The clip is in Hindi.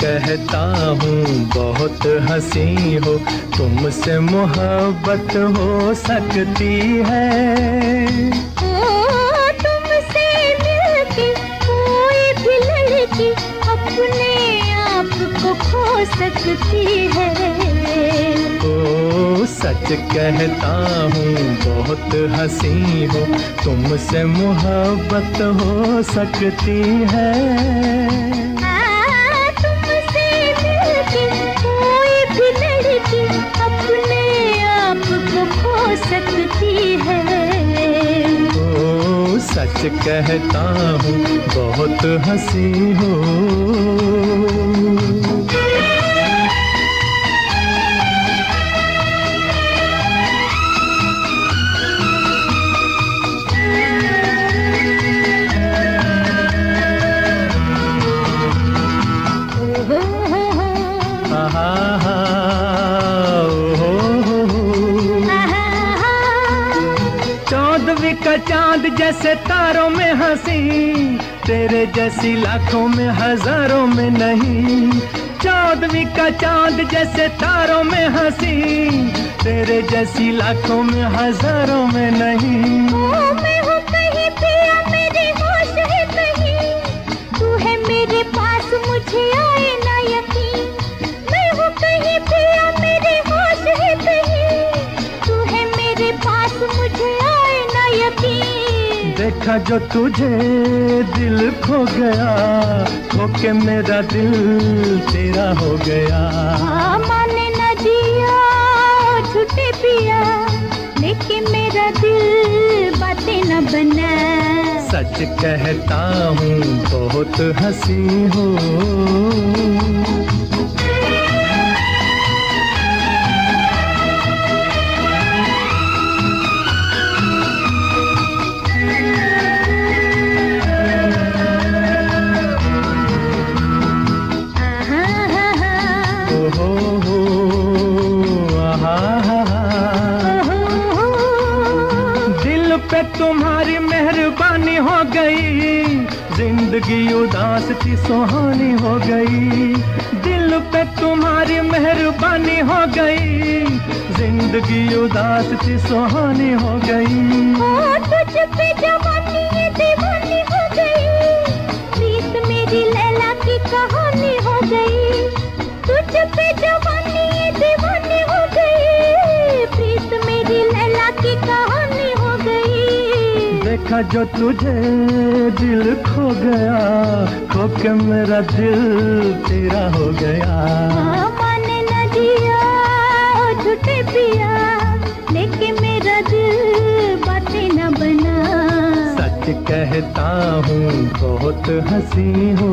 कहता हूँ, बहुत हँसी हो, तुमसे मोहब्बत हो सकती है। तुमसे कोई भी लड़की अपने को खो सकती है। ओ सच कहता हूँ बहुत हँसी हो तुमसे मोहब्बत हो सकती है। सकती है। ओ सच कहता हूँ बहुत हँसी हो। का चाँद जैसे तारों में हँसी, तेरे जैसी लाखों में हज़ारों में नहीं। चौदवी का चाँद जैसे तारों में हँसी, तेरे जैसी लाखों में हज़ारों में नहीं। देखा जो तुझे दिल खो गया खो के मेरा दिल तेरा हो गया। हाँ, माने न दिया छुटे पिया लेकिन मेरा दिल बातें न बना। सच कहता हूँ बहुत हँसी हो। पे तुम्हारी मेहरबानी हो गई। ज़िंदगी उदास थी सुहानी हो गई। दिल पे तुम्हारी मेहरबानी हो गई। ज़िंदगी उदास थी सुहानी हो गई। ओ, तुझ पे जवानी देखा जो तुझे दिल खो गया खो के मेरा दिल तेरा हो गया। माने न दिया झूठे पिया लेकिन मेरा दिल बातें न बना। सच कहता हूँ बहुत हँसी हो।